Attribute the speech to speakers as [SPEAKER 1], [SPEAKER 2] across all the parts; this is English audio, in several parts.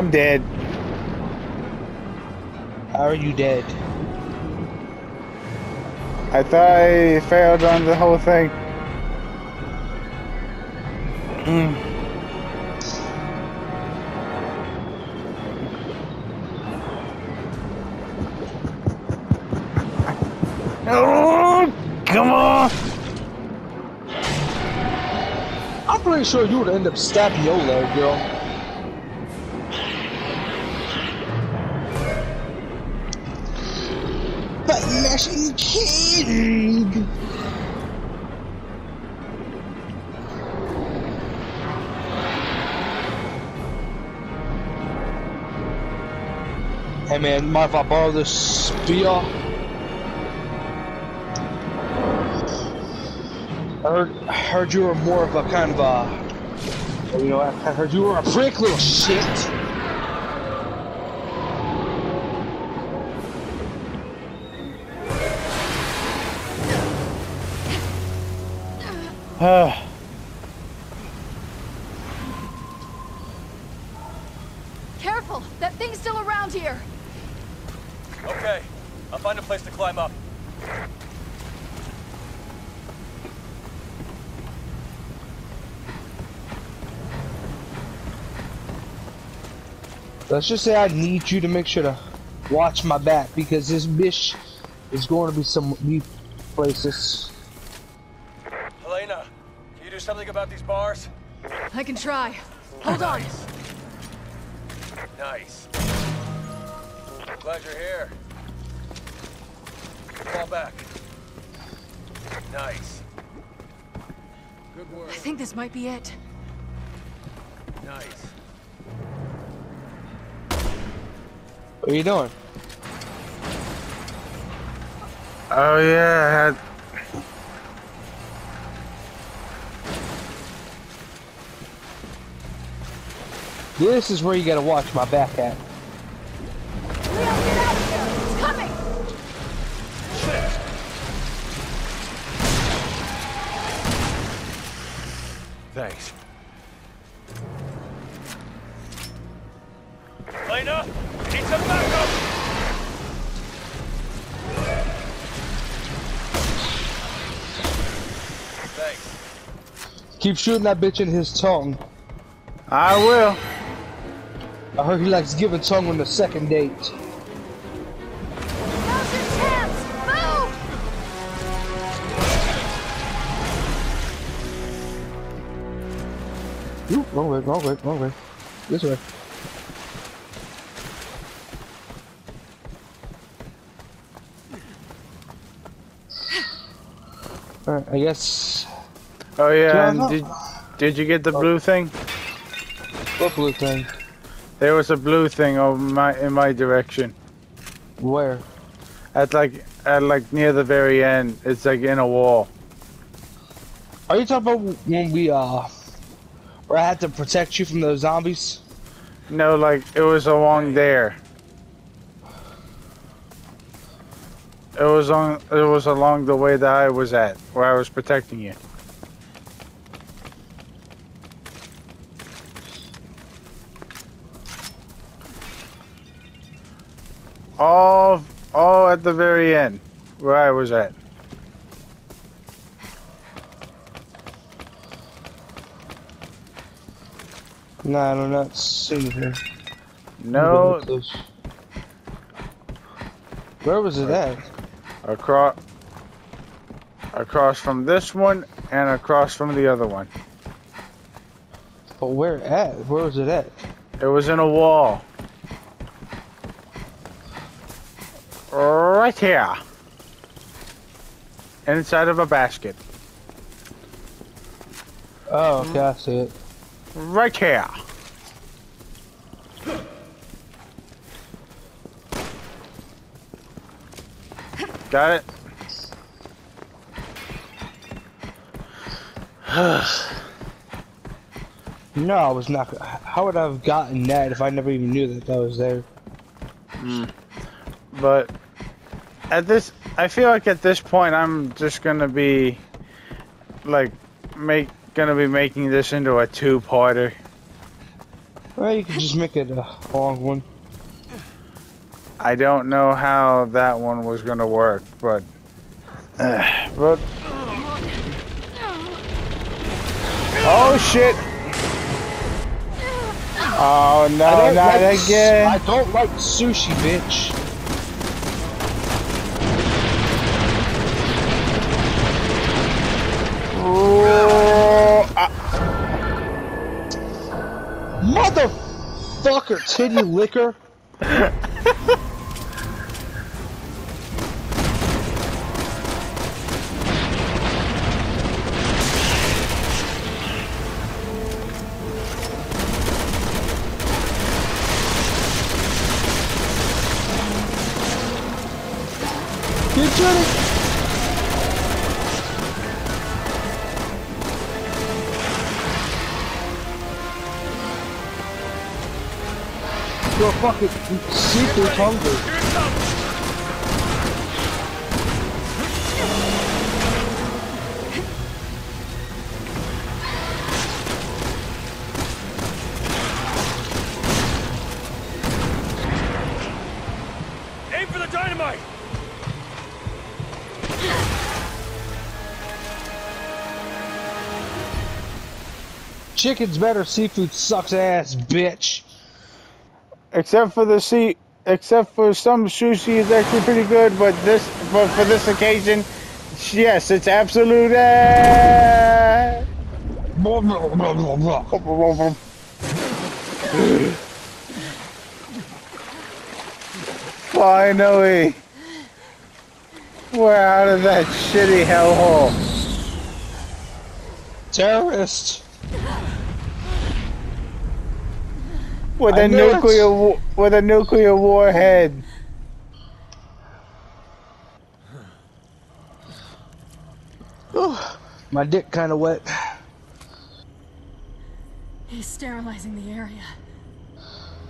[SPEAKER 1] I'm dead.
[SPEAKER 2] How are you dead?
[SPEAKER 1] I thought I failed on the whole thing. Mm. Oh, come on!
[SPEAKER 2] I'm pretty sure you would end up stabbing your leg, girl. But mashing king! Hey man, mind if I borrow this spear? I heard, I heard you were more of a kind of a, you know, I heard you were a prick little shit.
[SPEAKER 1] Ah.
[SPEAKER 3] Careful! That thing's still around here!
[SPEAKER 4] Okay, I'll find a place to climb up.
[SPEAKER 2] Let's just say I need you to make sure to watch my back because this bitch is going to be some new places.
[SPEAKER 4] Helena, can you do something about these bars?
[SPEAKER 3] I can try. Hold on.
[SPEAKER 4] Nice. Glad you're here. Fall back. Nice. Good work.
[SPEAKER 3] I think this might be it.
[SPEAKER 4] Nice.
[SPEAKER 2] What are you doing?
[SPEAKER 1] Oh yeah, I had
[SPEAKER 2] This is where you gotta watch my back at.
[SPEAKER 3] Leon, get out of here! It's coming!
[SPEAKER 4] Thanks. Helena, need some backup! Thanks.
[SPEAKER 2] Keep shooting that bitch in his tongue.
[SPEAKER 1] I will.
[SPEAKER 2] I heard he likes giving tongue on the second date.
[SPEAKER 3] Now's your chance! Move!
[SPEAKER 2] Ooh, wrong way, wrong way, wrong way. This way. Alright, I guess.
[SPEAKER 1] Oh yeah,
[SPEAKER 2] Yeah,
[SPEAKER 1] and did did you get the blue thing?
[SPEAKER 2] What blue thing?
[SPEAKER 1] There was a blue thing over my in my direction.
[SPEAKER 2] Where?
[SPEAKER 1] At like at like near the very end. It's like in a wall.
[SPEAKER 2] Are you talking about when we, uh, where I had to protect you from those zombies?
[SPEAKER 1] No, like it was along there. It was on. It was along the way that I was at, where I was protecting you. All, all at the very end, where I was at.
[SPEAKER 2] No, I'm not seeing it here.
[SPEAKER 1] No,
[SPEAKER 2] Where was it at?
[SPEAKER 1] across, across from this one and across from the other one.
[SPEAKER 2] But where at? Where was it at?
[SPEAKER 1] It was in a wall. Right here. Inside of a basket.
[SPEAKER 2] Oh, okay, I see it.
[SPEAKER 1] Right here. Got it?
[SPEAKER 2] No, I was not. How would I have gotten that if I never even knew that that was there? Hmm.
[SPEAKER 1] But at this, I feel like at this point I'm just gonna be like make gonna be making this into a two-parter.
[SPEAKER 2] Well, you can just make it a long one.
[SPEAKER 1] I don't know how that one was gonna work, but but oh shit! Oh no,
[SPEAKER 2] don't like
[SPEAKER 1] again!
[SPEAKER 2] I don't like sushi, bitch. Motherfucker, titty liquor. You're fucking super hungry.
[SPEAKER 4] Aim for the dynamite!
[SPEAKER 2] Chicken's better, seafood sucks ass, bitch.
[SPEAKER 1] Except for the sea, except for some sushi is actually pretty good, but this, but for this occasion, yes, it's absolute. Finally, we're out of that shitty hellhole.
[SPEAKER 2] Terrorist.
[SPEAKER 1] With
[SPEAKER 2] I
[SPEAKER 1] a
[SPEAKER 2] knew it.
[SPEAKER 1] nuclear, with a nuclear warhead.
[SPEAKER 2] My dick kind of wet.
[SPEAKER 3] He's sterilizing the area.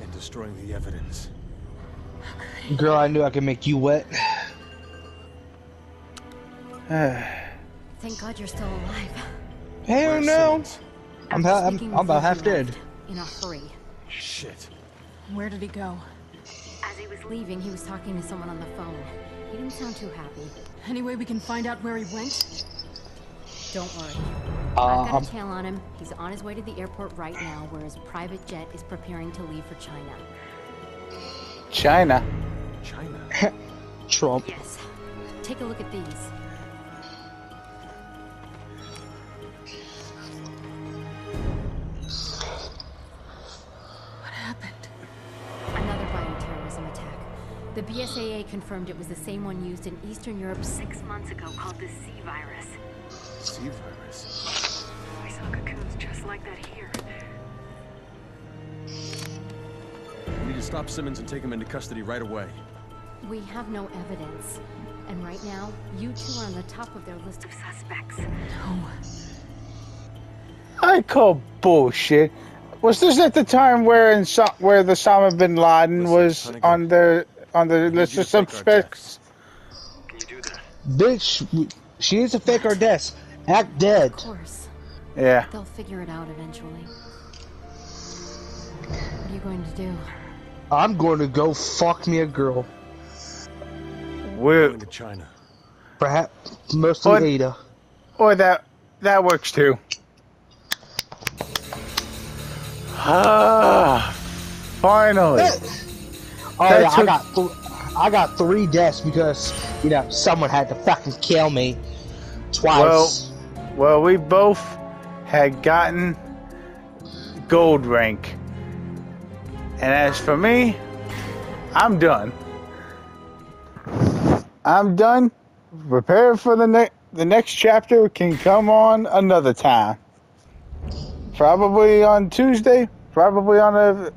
[SPEAKER 4] And destroying the evidence.
[SPEAKER 2] Girl, I knew I could make you wet.
[SPEAKER 3] Thank God you're still alive.
[SPEAKER 2] Hell no. I'm, ha- I'm, I'm about half dead.
[SPEAKER 3] In a hurry.
[SPEAKER 4] Shit.
[SPEAKER 3] Where did he go? As he was leaving, he was talking to someone on the phone. He didn't sound too happy. Any way we can find out where he went? Don't worry.
[SPEAKER 2] Uh,
[SPEAKER 3] I've got a tail on him. He's on his way to the airport right now, where his private jet is preparing to leave for China.
[SPEAKER 1] China.
[SPEAKER 4] China.
[SPEAKER 2] Trump.
[SPEAKER 3] Yes. Take a look at these. The BSAA confirmed it was the same one used in Eastern Europe six months ago called the C virus.
[SPEAKER 4] C virus.
[SPEAKER 3] We saw cocoons just like that here.
[SPEAKER 4] We need to stop Simmons and take him into custody right away.
[SPEAKER 3] We have no evidence. And right now, you two are on the top of their list of suspects. No.
[SPEAKER 1] I call bullshit. Was this at the time where in so- where the Osama bin Laden
[SPEAKER 4] Listen,
[SPEAKER 1] was
[SPEAKER 4] Hunnigan.
[SPEAKER 1] on the on the
[SPEAKER 4] need
[SPEAKER 1] list
[SPEAKER 4] you
[SPEAKER 1] of
[SPEAKER 4] to take our
[SPEAKER 1] suspects?
[SPEAKER 4] Can you do that?
[SPEAKER 2] Bitch, she needs to fake our deaths. Act dead.
[SPEAKER 3] Of course.
[SPEAKER 1] Yeah.
[SPEAKER 3] They'll figure it out eventually. What are you going to do?
[SPEAKER 2] I'm going to go fuck me a girl.
[SPEAKER 1] We're
[SPEAKER 4] Going to China.
[SPEAKER 2] Perhaps mostly
[SPEAKER 1] What?
[SPEAKER 2] Ada.
[SPEAKER 1] or that that works too. Ah, finally.
[SPEAKER 2] Oh I got th- I got three deaths because you know someone had to fucking kill me twice.
[SPEAKER 1] Well, we both had gotten gold rank. And as for me, I'm done. I'm done. Prepare for the next the next chapter can come on another time. Probably on Tuesday, probably on a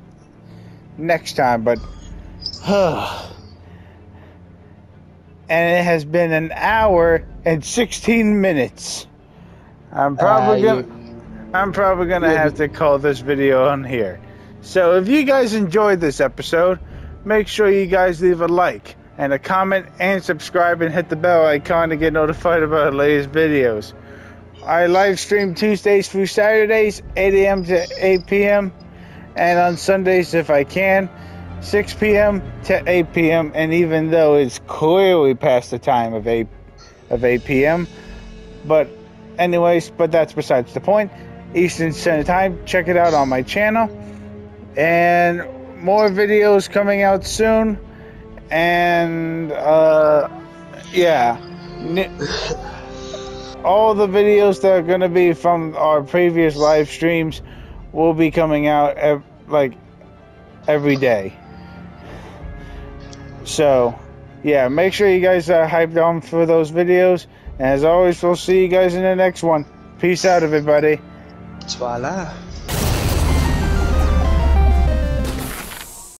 [SPEAKER 1] next time, but and it has been an hour and 16 minutes. I'm probably
[SPEAKER 2] Uh,
[SPEAKER 1] gonna I'm probably gonna have to call this video on here. So if you guys enjoyed this episode, make sure you guys leave a like and a comment and subscribe and hit the bell icon to get notified about the latest videos. I live stream Tuesdays through Saturdays, 8 a.m. to 8 p.m. and on Sundays if I can, 6 p.m. to 8 p.m. And even though it's clearly past the time of 8 of 8 p.m., but anyways, but that's besides the point. Eastern Standard Time. Check it out on my channel, and more videos coming out soon. And uh, yeah, all the videos that are gonna be from our previous live streams will be coming out ev- like every day. So, yeah, make sure you guys are hyped on for those videos. And as always, we'll see you guys in the next one. Peace out, everybody.
[SPEAKER 2] Voila.